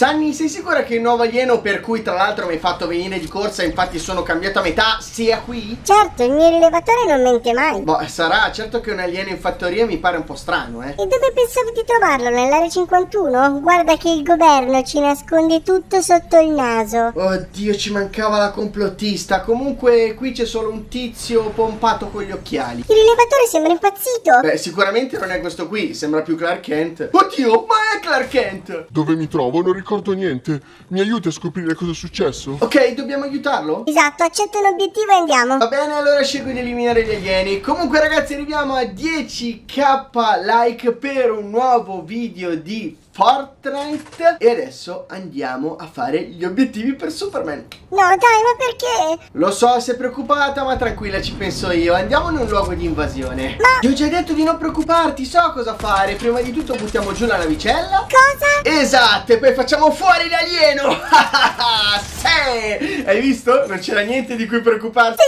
Sanni, sei sicura che il nuovo alieno per cui tra l'altro mi hai fatto venire di corsa, infatti sono cambiato a metà, sia qui? Certo, il mio rilevatore non mente mai. Boh, sarà, certo che un alieno in fattoria mi pare un po' strano, eh. E dove pensavi di trovarlo? Nell'area 51? Guarda che il governo ci nasconde tutto sotto il naso. Oddio, ci mancava la complottista. Comunque qui c'è solo un tizio pompato con gli occhiali. Il rilevatore sembra impazzito. Beh, sicuramente non è questo qui, sembra più Clark Kent. Oddio, ma è Clark Kent! Dove mi trovo? Non ricordo niente. Mi aiuti a scoprire cosa è successo? Ok, dobbiamo aiutarlo? Esatto, accetta l'obiettivo e andiamo. Va bene, allora scelgo di eliminare gli alieni. Comunque ragazzi, arriviamo a 10k like per un nuovo video di Fortnite. E adesso andiamo a fare gli obiettivi per Superman. No dai ma perché? Lo so sei preoccupata ma tranquilla ci penso io. Andiamo in un luogo di invasione. Ma Ti ho già detto di non preoccuparti so cosa fare. Prima di tutto buttiamo giù la navicella. Cosa? Esatto e poi facciamo fuori l'alieno. Sì! Hai visto? Non c'era niente di cui preoccuparti. Sei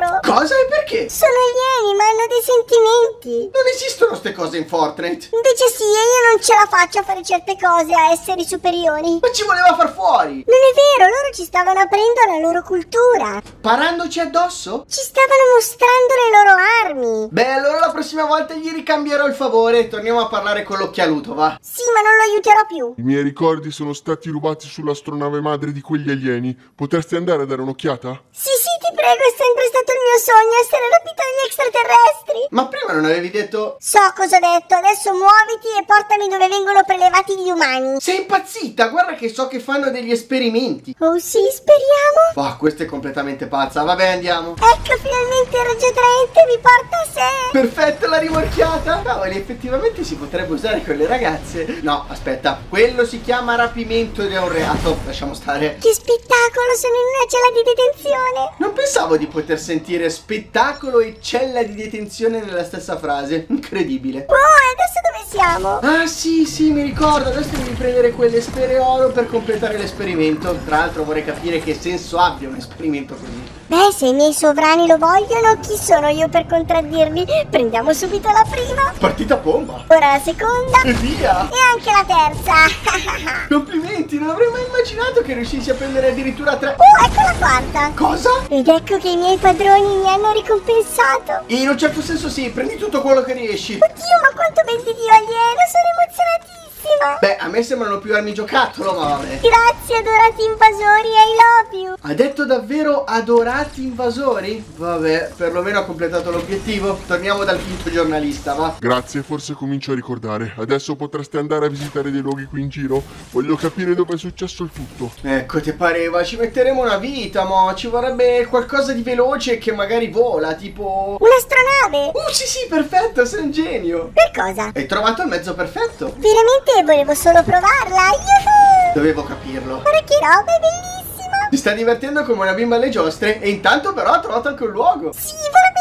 un mostro. Cosa e perché? Sono ma hanno dei sentimenti Non esistono queste cose in Fortnite Invece sì e io non ce la faccio a fare certe cose a esseri superiori. Ma ci voleva far fuori! Non è vero, loro ci stavano aprendo la loro cultura. Parandoci addosso? Ci stavano mostrando le loro armi. Beh, allora la prossima volta gli ricambierò il favore. Torniamo a parlare con l'occhialuto, va? Sì, ma non lo aiuterò più. I miei ricordi sono stati rubati sull'astronave madre di quegli alieni. Potresti andare a dare un'occhiata? Sì, sì, ti prego, è stato mio sogno essere rapito dagli extraterrestri. Ma prima non avevi detto... So cosa ho detto, adesso muoviti e portami dove vengono prelevati gli umani. Sei impazzita? Guarda che so che fanno degli esperimenti. Oh sì, speriamo. Oh, questa è completamente pazza. Vabbè, andiamo. Ecco, finalmente il raggio traente mi porta a. Perfetta la rimorchiata. Cavoli, effettivamente si potrebbe usare con le ragazze. No, aspetta. Quello si chiama rapimento ed è un reato. Lasciamo stare. Che spettacolo, sono in una cella di detenzione. Non pensavo di poter sentire spettacolo e cella di detenzione nella stessa frase. Incredibile. Oh, adesso dove siamo? Ah, sì, sì, mi ricordo adesso devi prendere quelle sfere oro per completare l'esperimento. Tra l'altro vorrei capire che senso abbia un esperimento così. Beh, se i miei sovrani lo vogliono, chi sono io per contraddirvi? Prendiamo subito la prima. Partita bomba. Ora la seconda. E via. E anche la terza. Complimenti, non avrei mai immaginato che riuscissi a prendere addirittura tre. Oh, ecco la quarta. Cosa? Ed ecco che i miei padroni mi hanno ricompensato. In un certo senso sì, prendi tutto quello che riesci. Oddio, ma quanto ben di Dio alieno, sono emozionatissima. Beh, a me sembrano più armi giocattolo, ma vabbè. Grazie, adorati invasori, I love you. Ha detto davvero adorati invasori? Vabbè, perlomeno ha completato l'obiettivo. Torniamo dal finto giornalista, va? Grazie, forse comincio a ricordare. Adesso potreste andare a visitare dei luoghi qui in giro. Voglio capire dove è successo il tutto. Ecco, ti pareva, ci metteremo una vita, ma ci vorrebbe qualcosa di veloce che magari vola, tipo... Un'astronave. Uh, sì, sì, perfetto, sei un genio. Per cosa? Hai trovato il mezzo perfetto. Veramente volevo solo provarla. Yuhu! Dovevo capirlo. Guarda che roba, è bellissima. Ti sta divertendo come una bimba alle giostre e intanto però ha trovato anche un luogo. Sì, vola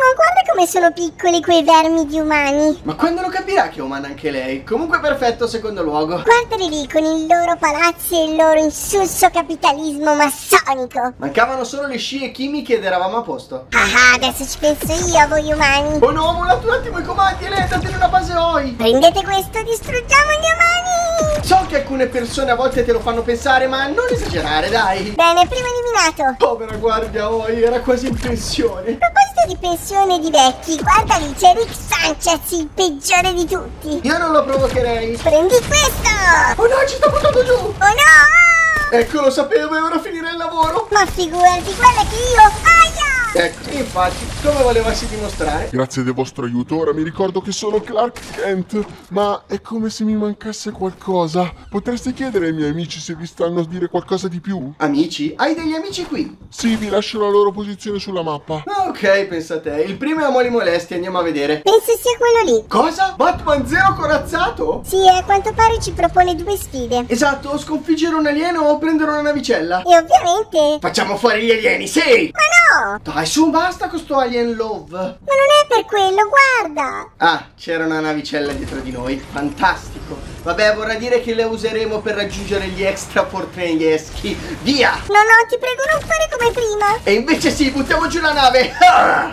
benissimo. Guarda come sono piccoli quei vermi di umani. Ma quando lo capirà che è umana anche lei? Comunque perfetto, secondo luogo. Guardali lì con i loro palazzi e il loro insulso capitalismo massonico. Mancavano solo le scie chimiche ed eravamo a posto. Ah, adesso ci penso io a voi umani. Oh no, ho volato un attimo i comandi, Elena, datene una base OI. Prendete questo, distruggiamo gli umani. So che alcune persone a volte te lo fanno pensare, ma non esagerare, dai. Bene, primo eliminato. Povera guardia OI, era quasi in pensione. A proposito di pensione di vecchi, guarda lì, c'è Rick Sanchez, il peggiore di tutti. Io non lo provocherei. Prendi questo. Oh no, ci sta buttando giù. Oh no. Ecco, lo sapevo, è ora finire il lavoro. Ma figurati, guarda che io... Aia! Ecco, infatti, come volevasi dimostrare? Grazie del vostro aiuto, ora mi ricordo che sono Clark Kent, ma è come se mi mancasse qualcosa. Potreste chiedere ai miei amici se vi stanno a dire qualcosa di più? Amici? Hai degli amici qui? Sì, vi lascio la loro posizione sulla mappa. Ok, pensa te. Il primo è Amori Molesti, andiamo a vedere. Penso sia quello lì. Cosa? Batman Zero corazzato? Sì, a quanto pare ci propone due sfide. Esatto, sconfiggere un alieno o prendere una navicella. E ovviamente... Facciamo fuori gli alieni, sì! Ma no! Dai, su, basta con sto alien love. Ma non è per quello, guarda! Ah, c'era una navicella dietro di noi. Fantastico. Vabbè, vorrà dire che le useremo per raggiungere gli extra fortreschi. Via! No, no, ti prego non fare come prima. E invece sì, buttiamo giù la nave. Ah!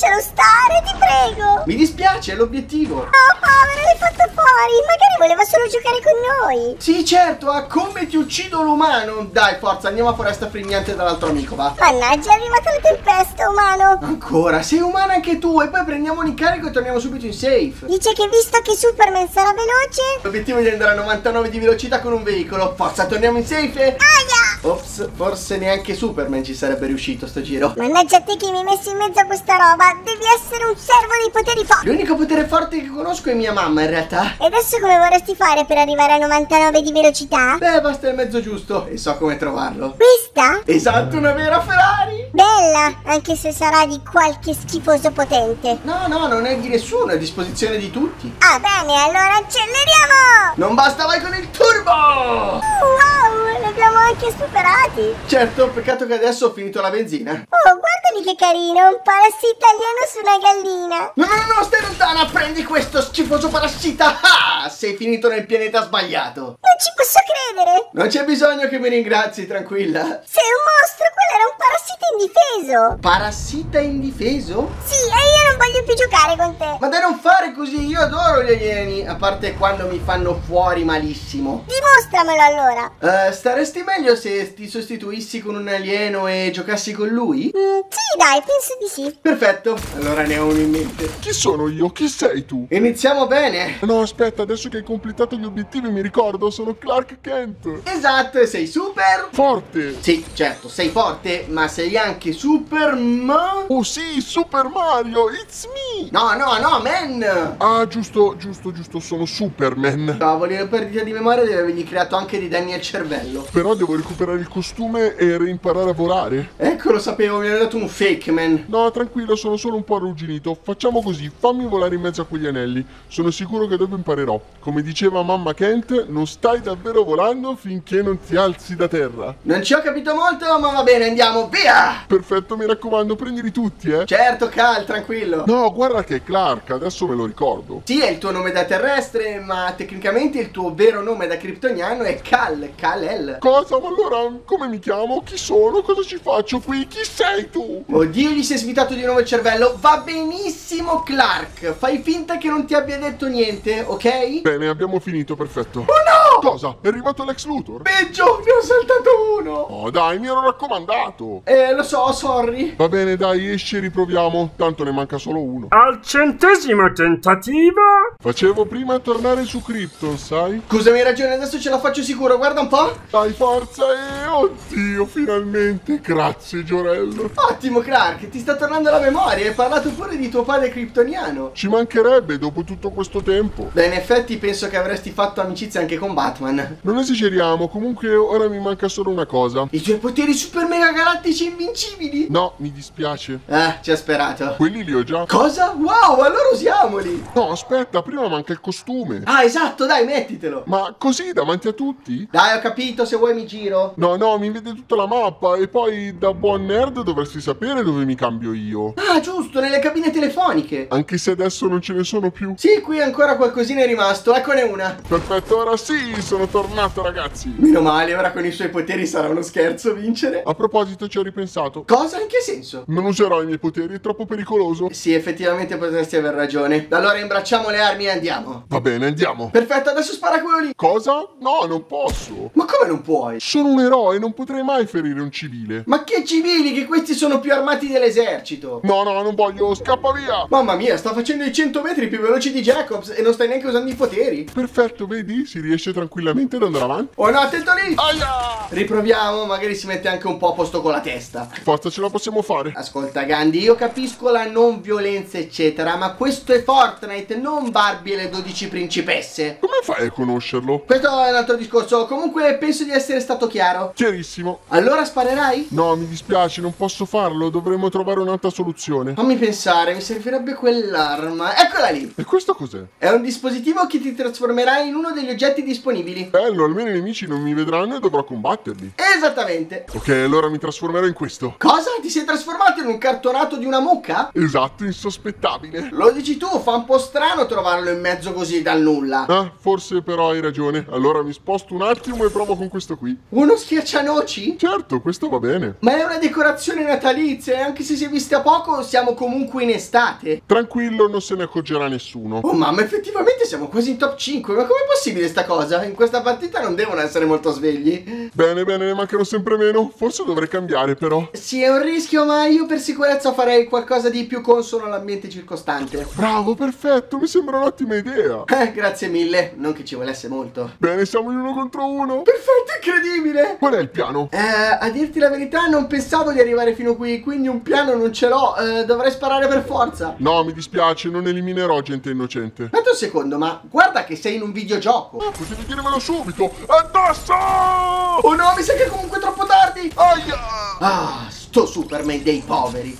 Lascialo stare, ti prego. Mi dispiace, è l'obiettivo. No, povero, l'hai fatto fuori. Magari voleva solo giocare con noi. Sì, certo, a come ti uccido l'umano. Dai, forza, andiamo a foresta frignante dall'altro amico, va. Mannaggia, è arrivata la tempesta, umano. Ancora, sei umana anche tu e poi prendiamo un incarico e torniamo subito in safe. Dice che visto che Superman sarà veloce... L'obiettivo è di andare a 99 di velocità con un veicolo. Forza, torniamo in safe. Aia! Ops, forse neanche Superman ci sarebbe riuscito sto giro. Mannaggia a te che mi hai messo in mezzo a questa roba. Devi essere un servo dei poteri forti. L'unico potere forte che conosco è mia mamma, in realtà. E adesso come vorresti fare per arrivare a 99 di velocità? Beh, basta il mezzo giusto e so come trovarlo. Questa? Esatto, una vera Ferrari. Bella, anche se sarà di qualche schifoso potente. No, no, non è di nessuno, è a disposizione di tutti. Ah, bene, allora acceleriamo! Non basta, vai con il turbo! Wow, abbiamo anche superati! Certo, peccato che adesso ho finito la benzina. Oh, guardali che carino, un parassita italiano su una gallina! No, no, no, no, stai lontana, prendi questo schifoso parassita! Ah, sei finito nel pianeta sbagliato. Non ci posso credere! Non c'è bisogno che mi ringrazi, tranquilla. Sei un mostro, quello era un parassita indifeso! Parassita indifeso? Sì, e io non voglio più giocare con te! Ma dai non fare così, io adoro gli alieni, a parte quando mi fanno fuori malissimo. Dimostramelo allora! Eh, staresti meglio se ti sostituissi con un alieno e giocassi con lui? Mm, sì, dai, penso di sì. Perfetto, allora ne ho uno in mente. Chi sono io? Chi sei tu? Iniziamo bene. No, aspetta, adesso che hai completato gli obiettivi mi ricordo, sono Clark Kent. Esatto, e sei super... Forte! Sì, certo, sei forte, ma sei anche super ma... Oh sì, Super Mario, it's me! No, no, no, man! Ah, giusto, giusto, giusto, sono Superman. Cavoli, la perdita di memoria deve avergli creato anche dei danni al cervello. Però devo recuperare il costume e reimparare a volare. Ecco, lo sapevo, mi hanno dato un fake, man. No, tranquillo, sono solo un po' arrugginito. Facciamo così, fammi volare in mezzo a quegli anelli. Sono sicuro che dopo imparerò. Come diceva mamma Kent, non stai davvero volando finché non ti alzi da terra. Non ci ho capito molto, ma va bene, andiamo, via! Perfetto, mi raccomando, prendili tutti, eh. Certo, Cal, tranquillo. No, guarda che è Clark, adesso me lo ricordo. Sì, è il tuo nome da terrestre, ma tecnicamente il tuo vero nome da kryptoniano è Cal, Kal-El. Cosa? Ma allora, come mi chiamo? Chi sono? Cosa ci faccio qui? Chi sei tu? Oddio, gli si è svitato di nuovo il cervello. Va benissimo, Clark. Fai finta che non ti abbia detto niente, ok? Bene, abbiamo finito, perfetto. Oh no! Cosa? È arrivato l'ex Luthor? Peggio, ne ho saltato uno. Oh, dai, mi ero raccomandato. Eh, lo so, sorry. Va bene, dai, esci e riproviamo. Tanto ne manca solo uno. Al centesimo tentativo? Facevo prima a tornare su Krypton, sai? Scusami, hai ragione, adesso ce la faccio sicuro. Guarda un po'. Dai, forza e... Oddio, finalmente. Grazie, Giorello. Ottimo, Clark, ti sta tornando la memoria. Hai parlato pure di tuo padre kryptoniano. Ci mancherebbe dopo tutto questo tempo. Beh, in effetti penso che avresti fatto amicizia anche con Batman. Non esageriamo, comunque ora mi manca solo una cosa. I tuoi poteri super mega galattici invincibili? No, mi dispiace. Ah, ci ha sperato. Quelli li ho già. Cosa? Wow, allora usiamoli! No, aspetta, prima manca il costume. Ah, esatto, dai, mettitelo! Ma così davanti a tutti? Dai, ho capito, se vuoi mi giro. No, no, mi vede tutta la mappa e poi da buon nerd dovresti sapere dove mi cambio io. Ah, giusto, nelle cabine telefoniche. Anche se adesso non ce ne sono più. Sì, qui ancora qualcosina è rimasto, eccone una. Perfetto, ora sì, sono tornato ragazzi. Meno male, ora con i suoi poteri sarà uno scherzo vincere. A proposito, ci ho ripensato. Cosa? In che senso? Non userò i miei poteri, è troppo pericoloso. Sì, effettivamente potresti aver ragione. Allora imbracciamo le armi e andiamo. Va bene, andiamo. Perfetto, adesso spara quello lì. Cosa? No, non posso. Ma come non puoi? Sono un eroe, non potrei mai ferire un civile. Ma che civili, che questi sono più armati dell'esercito. No, no, non voglio, scappa via. Mamma mia, sta facendo i 100 metri più veloci di Jacobs e non stai neanche usando i poteri. Perfetto, vedi? Si riesce tranquillamente ad andare avanti. Oh no, attento lì! Aia! Riproviamo, magari si mette anche un po' a posto con la testa. Forza, ce la possiamo fare. Ascolta Gandhi, io capisco la non violenza eccetera, ma questo è Fortnite, non Barbie e le 12 principesse. Come fai a conoscerlo? Questo è un altro discorso, comunque penso di essere stato chiaro. Chiarissimo. Allora sparerai? No, mi dispiace, non posso farlo, dovremmo trovare un'altra soluzione. Fammi pensare, mi servirebbe quell'arma. Eccola lì! E questo cos'è? È un dispositivo che ti trasformerà in uno degli oggetti disponibili. Bello, almeno i nemici non mi vedranno e dovrò combatterli. Esattamente. Ok, allora mi trasformerò in questo. Cosa? Ti sei trasformato in un cartonato di una mucca? Esatto, insospettabile. Lo dici tu, fa un po' strano trovarlo in mezzo così dal nulla. Ah, forse però hai ragione. Allora mi sposto un attimo e provo con questo qui. Uno schiaccianoci? Certo, questo va bene. Ma è una decorazione natalizia e anche se si è vista poco, siamo comunque in estate. Tranquillo, non se ne accorgerà nessuno. Oh mamma, effettivamente siamo quasi in top 5. Ma com'è possibile sta cosa? In questa partita non devono essere molto svegli. Bene, bene, ne mancano sempre meno. Forse dovrei cambiare, però. Sì, è un rischio, ma io per sicurezza farei qualcosa di più consono all'ambiente circostante. Bravo, perfetto, mi sembra un'ottima idea. Eh, grazie mille. Non che ci volesse molto. Bene, siamo in uno contro uno. Perfetto, incredibile! Qual è il piano? Eh, a dirti la verità, non pensavo di arrivare fino qui, quindi un piano non ce l'ho. Eh, dovrei sparare per forza. No, mi dispiace, non eliminerò gente innocente. Aspetta un secondo, ma guarda che sei in un videogioco. Ah, potevi dirmelo subito. Addosso! Oh no, mi sa che è comunque troppo tardi. Aia! Ah, sto Superman dei poveri.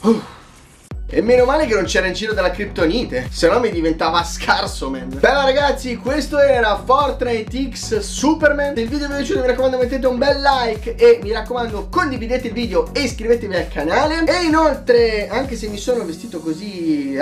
Uh. E meno male che non c'era in giro della criptonite, se no mi diventava scarso, man. Bella ragazzi, questo era Fortnite X Superman. Se il video vi è piaciuto mi raccomando mettete un bel like e mi raccomando condividete il video e iscrivetevi al canale. E inoltre, anche se mi sono vestito così...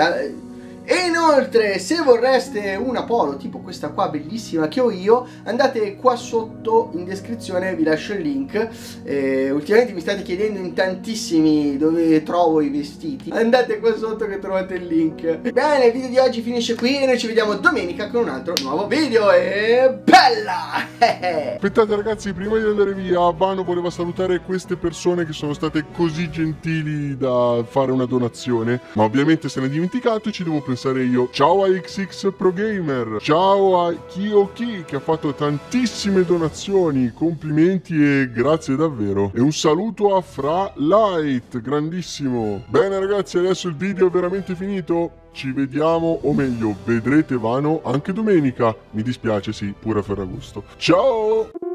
E inoltre, se vorreste una polo tipo questa qua bellissima che ho io, andate qua sotto in descrizione, vi lascio il link. Eh, ultimamente mi state chiedendo in tantissimi dove trovo i vestiti. Andate qua sotto che trovate il link. Bene, il video di oggi finisce qui e noi ci vediamo domenica con un altro nuovo video. E bella! Aspettate ragazzi, prima di andare via, Vano voleva salutare queste persone che sono state così gentili da fare una donazione. Ma ovviamente se ne è dimenticato e ci devo pensare pensare io. Ciao a XX Pro Gamer, ciao a Kioki che ha fatto tantissime donazioni, complimenti e grazie davvero. E un saluto a Fra Light, grandissimo. Bene ragazzi, adesso il video è veramente finito. Ci vediamo, o meglio, vedrete Vano anche domenica. Mi dispiace, sì, pure a Ferragosto. Ciao!